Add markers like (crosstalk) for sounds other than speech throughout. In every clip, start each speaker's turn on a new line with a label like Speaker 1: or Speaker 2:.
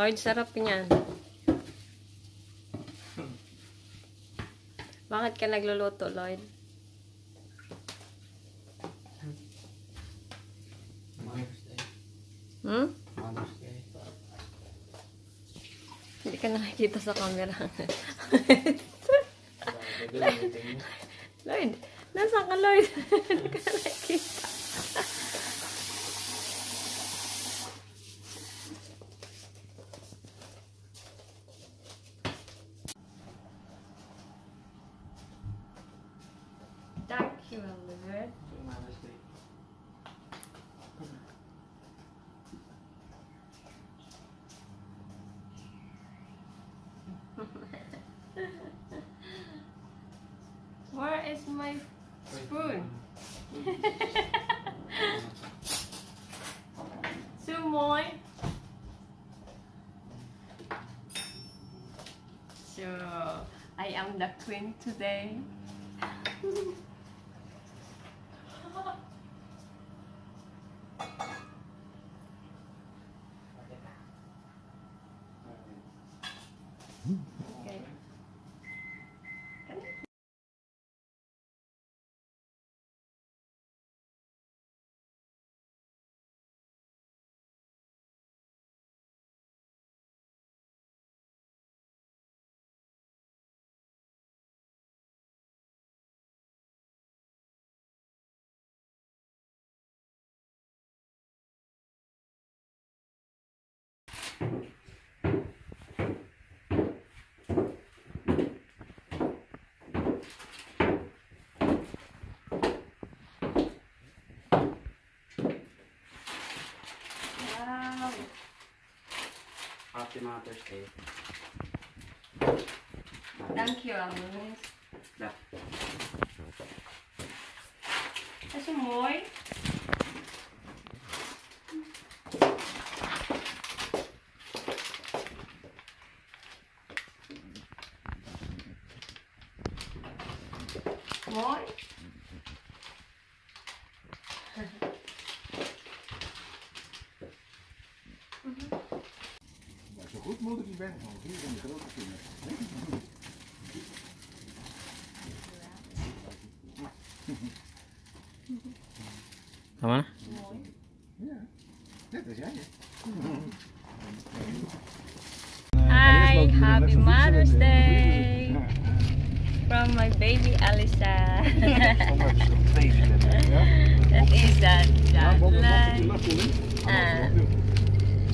Speaker 1: Lloyd, sarap niyan. Bakit ka nagluluto, Lloyd? Hmm? Hindi ka nakikita sa camera. (laughs) Lloyd, nasaan ka, Lloyd? (laughs) I am the queen today. Okay. Wow.
Speaker 2: Happy Mother's Day.
Speaker 1: Thank you, Agnes.
Speaker 2: Yeah.
Speaker 1: Kasi moy.
Speaker 3: Goed moet ik niet. Want hier zijn de grote kinderen.
Speaker 2: Tama na?
Speaker 3: Ja, net als jij.
Speaker 1: Hi, happy Mother's Day from my baby Alisa. (laughs) that is that Jacqueline and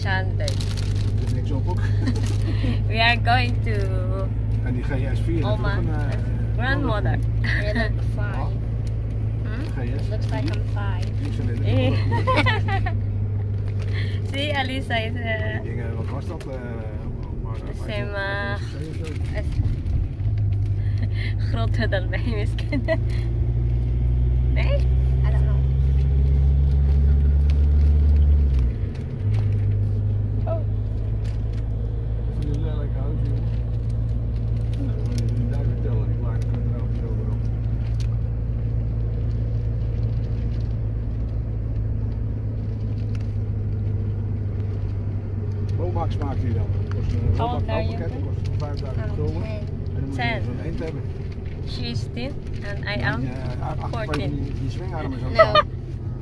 Speaker 1: Chandler.
Speaker 3: Er is niks op ook. (laughs)
Speaker 1: We are going to
Speaker 3: En die GS4
Speaker 1: Oma, grandmother.
Speaker 4: I look (laughs) five.
Speaker 3: GS.
Speaker 4: Looks like I'm five.
Speaker 1: See, (laughs) Alisa is uh,
Speaker 3: Dingen, wat was dat? eh, maar- maar-
Speaker 1: Zeg maar.
Speaker 3: Zo, zo.
Speaker 1: groter dan mij misschien. Nee?
Speaker 4: I don't know.
Speaker 3: Ik vind het een lelijk huis, joh. Ik wil je niet daar vertellen, die plaatjes kunnen er ook niet overal. Woonmax maakt hij dan. Dat kost een
Speaker 1: How old are you?
Speaker 3: woonmaakpakket, dat kost 5000
Speaker 4: I'm
Speaker 3: gulden.
Speaker 4: ten.
Speaker 3: En dan moet je
Speaker 1: Ten.
Speaker 3: zo'n eend hebben.
Speaker 1: She is 10 and I
Speaker 3: En
Speaker 1: am.
Speaker 3: je, eh, achter twee
Speaker 1: 14.
Speaker 3: Die, die swingarmen zo.
Speaker 4: No.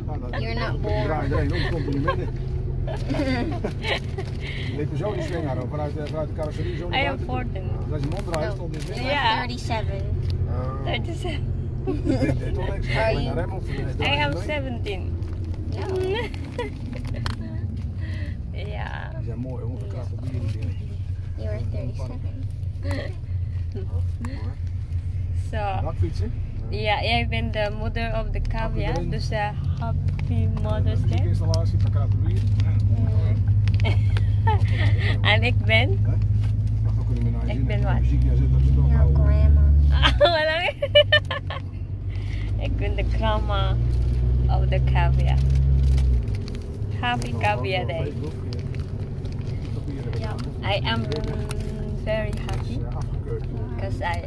Speaker 3: Nou, dat,
Speaker 4: You're not
Speaker 3: dan
Speaker 4: born.
Speaker 3: draai je er een om, komt in je midden. Ligt er zo die swingarm vanuit, de- vanuit de carrosserie zo naar
Speaker 1: I am
Speaker 3: buiten.
Speaker 1: 14.
Speaker 3: Als je mond draait,
Speaker 4: No.
Speaker 3: stond die
Speaker 4: You're
Speaker 3: swingarm.
Speaker 1: Ja.
Speaker 4: 37.
Speaker 3: Uh,
Speaker 1: 37.
Speaker 3: deed- deed toch niks.
Speaker 4: Are
Speaker 3: Alleen
Speaker 4: you-
Speaker 3: een rem op, eh, draai
Speaker 1: I
Speaker 3: je
Speaker 1: am
Speaker 3: mee.
Speaker 1: 17.
Speaker 4: No.
Speaker 1: ja.
Speaker 3: Die zijn mooi, onverkrachte bieren. die dingen.
Speaker 4: You're 37.
Speaker 1: So,
Speaker 3: Bakfietsen.
Speaker 1: ja, jij bent de moeder of the cavia.
Speaker 3: erin.
Speaker 1: Dus uh, happy Mother's Day.
Speaker 3: Verkrachte bier. (laughs)
Speaker 1: En ik ben. Ik ben wat?
Speaker 4: Grandma. (laughs)
Speaker 1: Wala. (laughs) ik ben de grandma of the cavia. Happy Cavia Day.
Speaker 4: Ja.
Speaker 1: I am very happy
Speaker 3: eh.
Speaker 1: Because I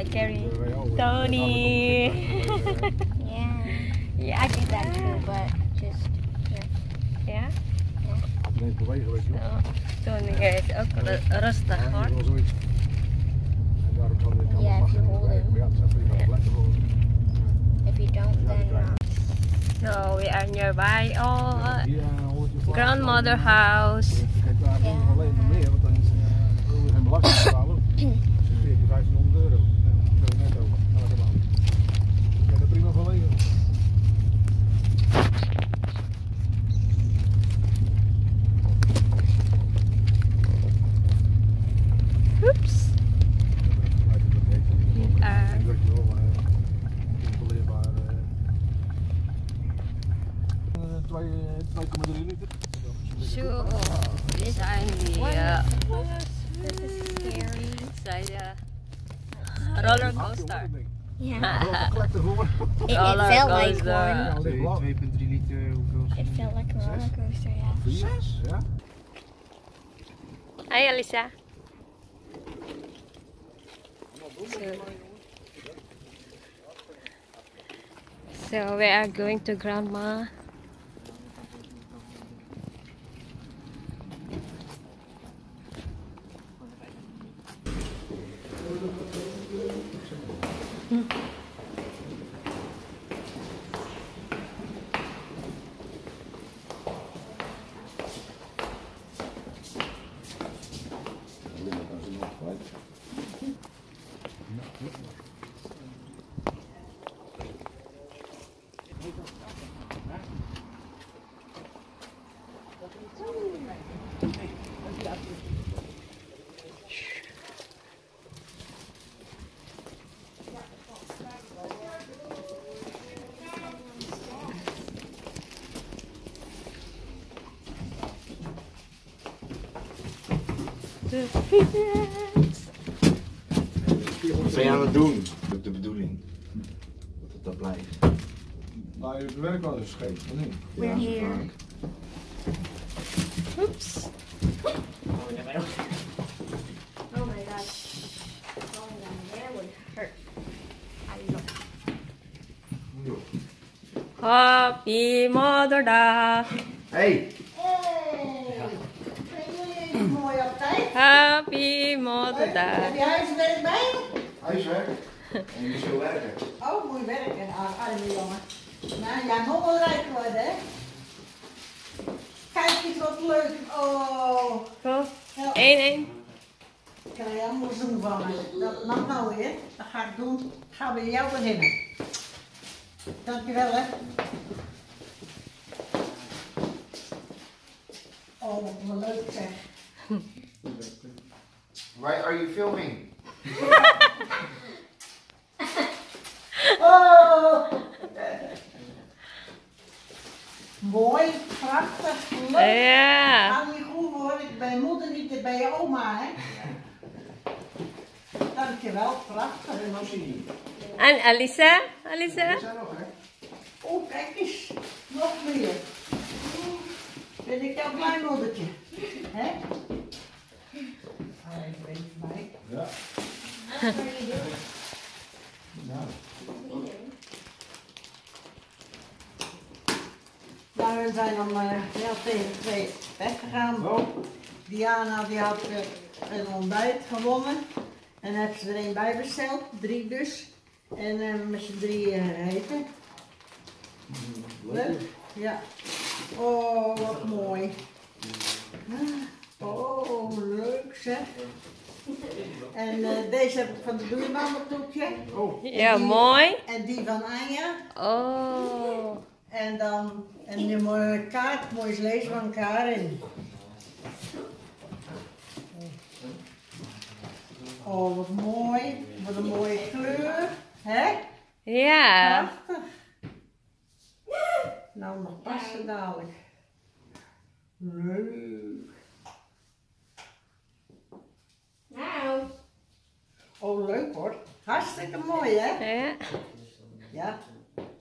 Speaker 1: I carry
Speaker 3: Wij al, eh,
Speaker 1: Tony.
Speaker 3: alle (laughs)
Speaker 4: Yeah.
Speaker 1: yeah,
Speaker 4: I did that too, but just here.
Speaker 1: yeah.
Speaker 3: Als je ineens bewegen, weet je wel.
Speaker 1: Ja, Toen is het ook ru- rustig
Speaker 3: Ja, dat
Speaker 1: hoor.
Speaker 3: is wel zoiets. En daarom kan dit
Speaker 4: Ja,
Speaker 3: allemaal
Speaker 4: if you
Speaker 3: mag
Speaker 4: hold
Speaker 3: niet
Speaker 4: him.
Speaker 3: Maar ja, dat is prima.
Speaker 1: Ja.
Speaker 3: Lekker gewoon.
Speaker 4: If you don't, then uh,
Speaker 1: So we are nearby all uh,
Speaker 3: Hier, eh, 100 jaar
Speaker 1: grandmother house.
Speaker 3: Kijk,
Speaker 4: It, it felt like
Speaker 1: coaster.
Speaker 4: one.
Speaker 3: Ja, ligt
Speaker 2: 2,3 liter, hoeveel?
Speaker 4: It felt like a roller coaster, yeah.
Speaker 3: Zes? Ja?
Speaker 1: Hi Alisa. So, so we are going to grandma. The Phoenix.
Speaker 2: Wat ben je aan het doen? Dat is de bedoeling. Dat het dat blijft.
Speaker 3: Nou, je werk wel eens scheef, of niet?
Speaker 4: We're here.
Speaker 1: Oops.
Speaker 4: Oh my god. Falling down there would hurt. I know.
Speaker 1: Happy Mother Day.
Speaker 2: Hey!
Speaker 5: Mooi op tijd.
Speaker 1: Happy Mother
Speaker 5: Heb
Speaker 1: Day.
Speaker 5: je huiswerk bij?
Speaker 2: Huiswerk. En je moet zo werken.
Speaker 5: Oh, moet je werken, ar- arme jongen. Nou, jij moet wel rijk worden, hè? Kijk eens wat leuk. Oh, ja.
Speaker 1: 1-1.
Speaker 5: ik krijg je allemaal zoen van me. Dat mag nou weer. Dat ga ik doen. Gaan we jou beginnen. Dankjewel, hè. Oh, wat leuk zeg.
Speaker 2: Why are you filming? (laughs)
Speaker 5: Oh! Mooi, prachtig, leuk.
Speaker 1: Ja.
Speaker 5: Hou je goed hoor, ik ben moeder niet bij je oma, hè? Dankjewel, prachtig.
Speaker 2: En dan zie je.
Speaker 1: En Alisa? Alisa?
Speaker 2: Nog, hè?
Speaker 5: Oh, kijk eens, nog meer. Ben ik jouw kleinmoedertje, hè? Weet het mij.
Speaker 3: Ja.
Speaker 5: Nou, we zijn dan uh, heel tegen twee weggegaan.
Speaker 3: Oh,
Speaker 5: Diana die had eh, een ontbijt gewonnen. En heeft ze er een bij besteld, drie dus. En eh, met z'n drie eh, eten. Leuk? Ja. Oh, wat mooi. Oh, leuk zeg. En eh, deze heb ik van de buurman op toekje.
Speaker 3: oh.
Speaker 1: Ja, mooi.
Speaker 5: En die van Anja.
Speaker 1: Oh.
Speaker 5: En dan en die mooie kaart, mooi lezen van Karin. Oh, wat mooi. Wat een mooie kleur. Hè?
Speaker 1: Ja.
Speaker 5: Prachtig. Nou, nog passen dadelijk. Leuk.
Speaker 4: Nou.
Speaker 5: Oh, leuk hoor. Hartstikke mooi, hè?
Speaker 1: Ja.
Speaker 5: Ja.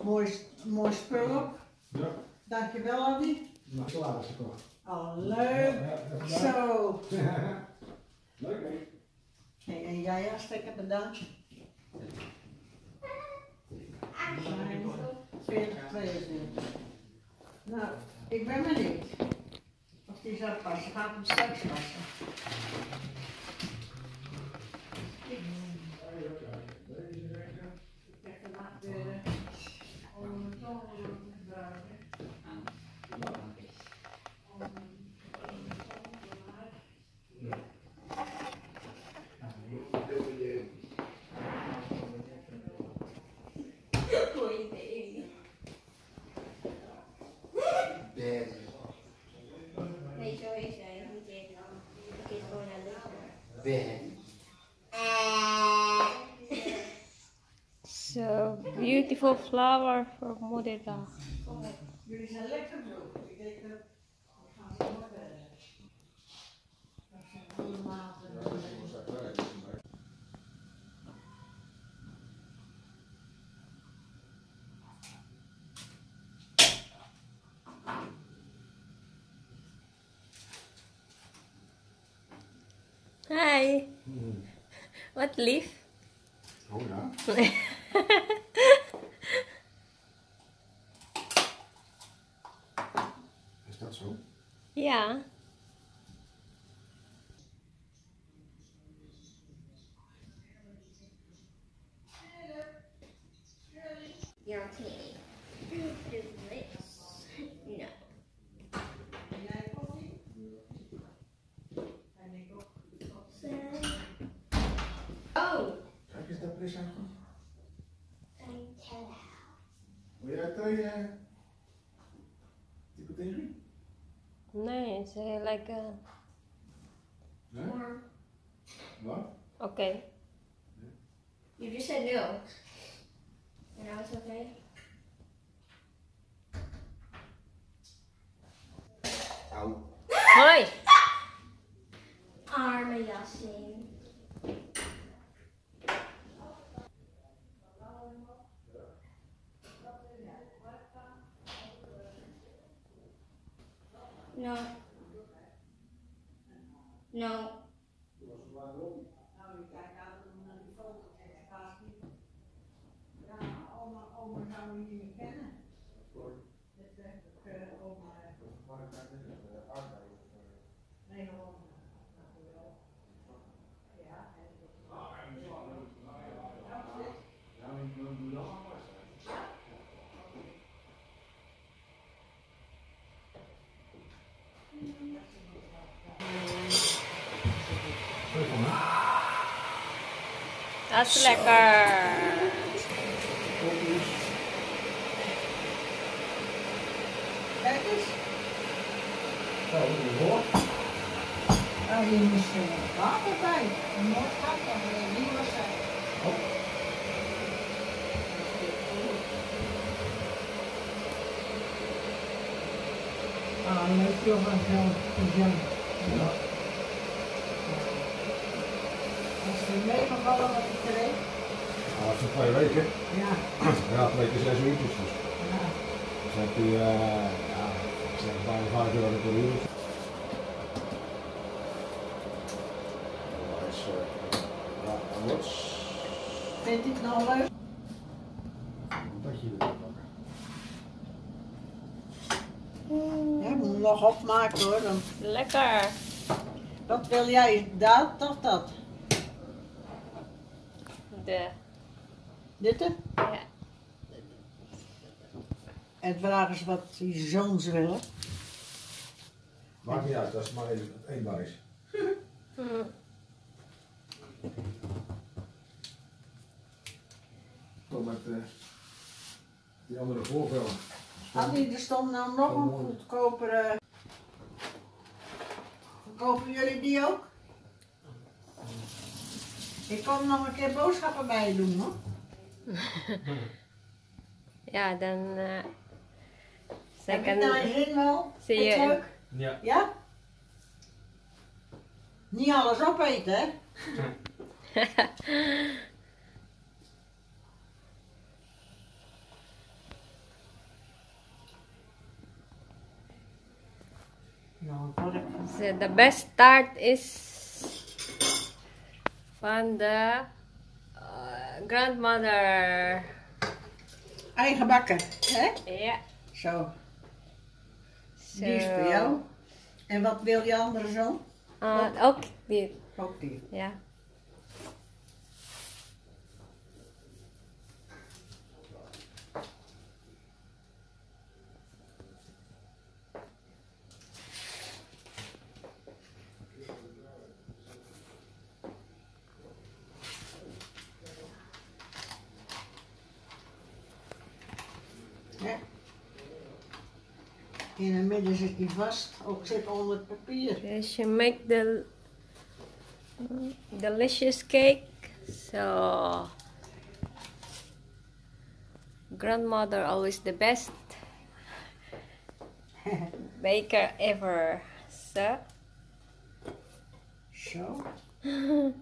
Speaker 5: Mooi, mooi spul ook.
Speaker 3: Ja.
Speaker 5: Dankjewel, Adi.
Speaker 3: Nou, salaris gekocht.
Speaker 5: Oh, leuk. Zo. (laughs)
Speaker 3: Leuk, hè?
Speaker 5: Hey, en jij hartstikke bedankt. 40, 22. Nou, ik ben benieuwd. Of Het is afpassen, gaat hem straks wassen.
Speaker 4: Nee, zo is hij. Niet even dan. Ik is gewoon naar links.
Speaker 1: So beautiful flower for moederdag.
Speaker 5: Jullie zijn lekker zo. Ik denk dat we gaan zo verder. Dat zijn allemaal.
Speaker 1: Hi. Wat lief.
Speaker 3: Oh ja. (laughs) Is dat zo?
Speaker 1: Ja.
Speaker 4: You're okay. Do this. No.
Speaker 5: Jij koffie? En ik ook.
Speaker 4: Oh.
Speaker 3: Kijk eens dat presentje.
Speaker 4: I tell
Speaker 3: Tegen?
Speaker 1: Nee, ze like.
Speaker 3: Nee?
Speaker 4: Mom,
Speaker 3: Wat?
Speaker 1: Oké.
Speaker 4: you just said no. And now it's okay?
Speaker 3: Au.
Speaker 1: Hoi.
Speaker 4: Arme Yasin. No. No.
Speaker 5: Nou, ik kijk aan naar die foto. Kijk, ik haast niet. Ja, oma, oma gaan we niet meer kennen. Dat zegt ook eh, oma. Nee, oma. Ja,
Speaker 1: Dat is lekker.
Speaker 5: Kijk eens.
Speaker 3: Zo, hoor.
Speaker 5: Nou, hier moest er water bij. Een mooi gat van de nieuwe zijn. Ah, nee, veel van zo'n
Speaker 3: Ja.
Speaker 5: Meegevallen wat ik kreeg.
Speaker 3: Ah, dat is twee weken.
Speaker 5: Ja,
Speaker 3: Ja, twee weken zes uurtjes. Dus.
Speaker 5: ja.
Speaker 3: Dus heb je, eh ja, ik zeg bijna vijf euro per uur. Dat is, eh, ja, wat?
Speaker 5: Vind je het nou leuk?
Speaker 3: Dat je erbij pakken.
Speaker 5: Ja, ik moet hem nog opmaken hoor. Dan,
Speaker 1: Lekker.
Speaker 5: wat wil jij? Dat of dat?
Speaker 1: De.
Speaker 5: Dit? hè?
Speaker 1: Ja.
Speaker 5: En vraag eens wat die zoons willen.
Speaker 3: Maakt niet uit, als het maar even eetbaar is. (laughs)
Speaker 1: Hm.
Speaker 3: Tot met eh, die andere voorvellen.
Speaker 5: Annie, er stond nou nog een goedkopere. Verkopen jullie die ook? Ik kom nog een keer boodschappen bij je doen hoor. (laughs)
Speaker 1: Ja, dan. eh zij
Speaker 5: Heb je
Speaker 1: kan.
Speaker 5: daar zin wel?
Speaker 1: Zie je-
Speaker 5: leuk?
Speaker 2: Ja.
Speaker 5: Ja? Niet alles opeten hè? Nou, ik
Speaker 1: So the best start is van de uh, grandmother.
Speaker 5: eigen bakken, hè?
Speaker 1: Ja.
Speaker 5: Zo, die is voor jou. En wat wil je andere zoon?
Speaker 1: Uh, ook
Speaker 5: Ook die.
Speaker 1: ja.
Speaker 5: Ja. In het midden zit die vast, ook zit onder het papier.
Speaker 1: Yes, you make the delicious cake. So, grandmother always the best (laughs) baker ever. So,
Speaker 5: Zo. (laughs)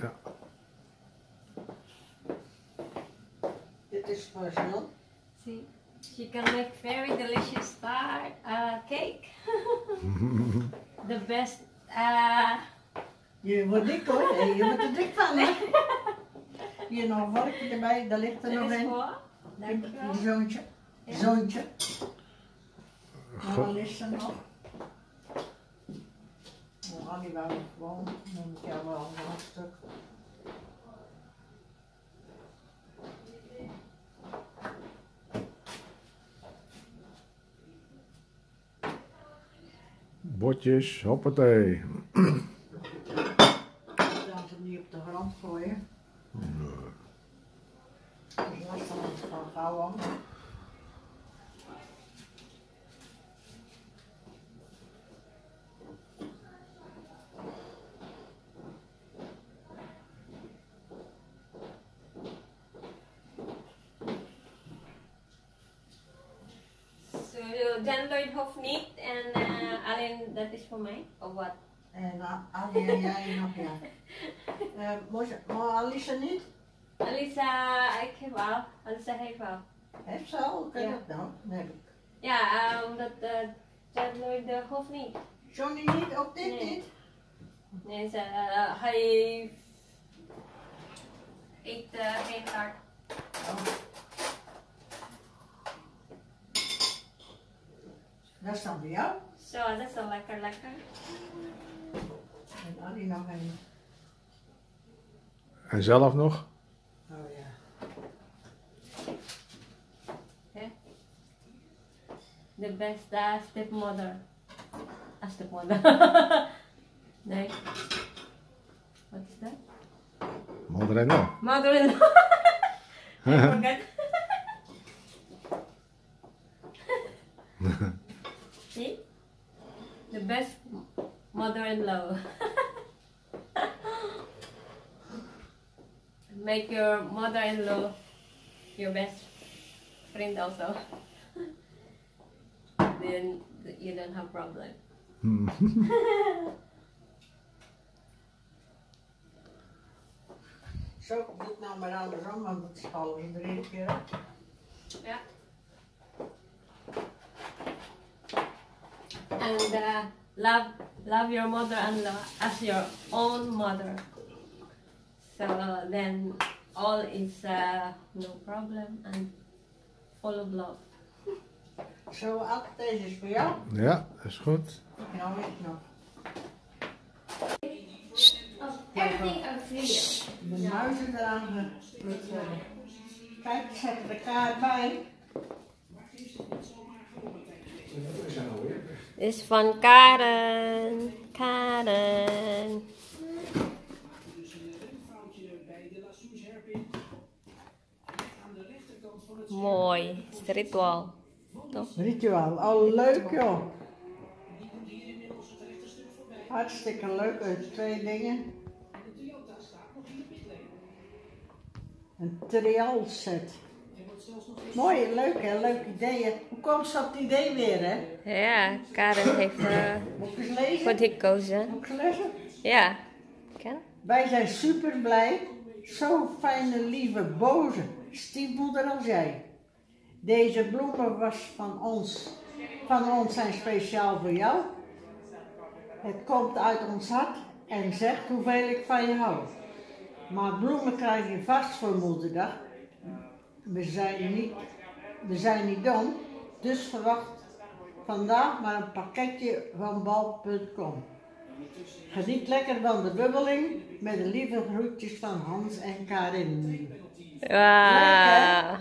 Speaker 3: Ja.
Speaker 5: Voor John.
Speaker 1: see, she can make very delicious star uh, cake. (laughs) the best. Uh,
Speaker 5: Je wordt dik hoor, je wordt er dik van hè. Hier nog een vorkje erbij, daar ligt er nog een.
Speaker 1: Dankjewel.
Speaker 5: Je zoontje.
Speaker 1: Ja.
Speaker 5: Zoontje. Nou, wat is er nog? Oh, Annie wou nog gewoon, dan moet jou wel een stuk.
Speaker 3: Botjes, hoppatee. (clears throat)
Speaker 5: Dan ze niet op de grond gooien. Dat is lastig om het van gauw aan.
Speaker 1: So, Jan Lloyd hoeft niet en uh, alleen dat is voor mij. Of wat?
Speaker 5: En uh, Ali en jij nog ja. Uh, maar Alisa niet?
Speaker 1: Alisa, ik heb al. Alisa heeft al.
Speaker 5: Heeft ze al? Kan
Speaker 1: Ja.
Speaker 5: dat nou? Nee, heb ik.
Speaker 1: Ja, uh, omdat Jan Lloyd uh, hoeft niet.
Speaker 5: Johnny niet? Ook dit niet?
Speaker 1: Nee, ze, uh, hij eet geen taart.
Speaker 5: Dat is dan voor jou.
Speaker 1: Zo, dat is wel lekker, lekker.
Speaker 5: En Ali nog een.
Speaker 3: En zelf nog?
Speaker 5: Oh ja.
Speaker 1: The best uh, stepmother. Ah, stepmother. (laughs) nee. Wat is dat?
Speaker 3: Mother en nog.
Speaker 1: Mother-in-law. (laughs) (laughs) mother-in-law. Make your mother-in-law your best friend also. then you don't have problem.
Speaker 5: Zo, doe het nou maar andersom, want het is al iedere keer op.
Speaker 1: Yeah. And uh, love love your mother-in-law as your own mother. So then all is uh, no problem and full of love.
Speaker 5: Zo, Ad, deze is voor jou.
Speaker 3: Ja, is goed.
Speaker 5: Nou, ik nog.
Speaker 1: Everything on video.
Speaker 5: De muizen eraan geplukt worden. Kijk, zet er kaart bij.
Speaker 1: Is van Karen. Karen. Mooi. Het is ritual. Toch?
Speaker 5: Ritueel, oh leuk joh. Hartstikke leuk, uit twee dingen. Een trialset. Mooi, leuk hè, leuk idee. hè. Hoe komt ze op het idee weer hè?
Speaker 1: Ja, Karen heeft uh,
Speaker 5: eens lezen?
Speaker 1: goed gekozen.
Speaker 5: Moet ik lezen?
Speaker 1: Ja. Ken?
Speaker 5: Wij zijn super blij Zo'n fijne, lieve, boze stiefmoeder als jij. Deze bloemen was van ons, van ons zijn speciaal voor jou. Het komt uit ons hart en zegt hoeveel ik van je hou. Maar bloemen krijg je vast voor moederdag. We zijn niet, we zijn niet dom, dus verwacht vandaag maar een pakketje van bal.com. Geniet lekker van de bubbeling met de lieve groetjes van Hans en Karin.
Speaker 1: Wauw.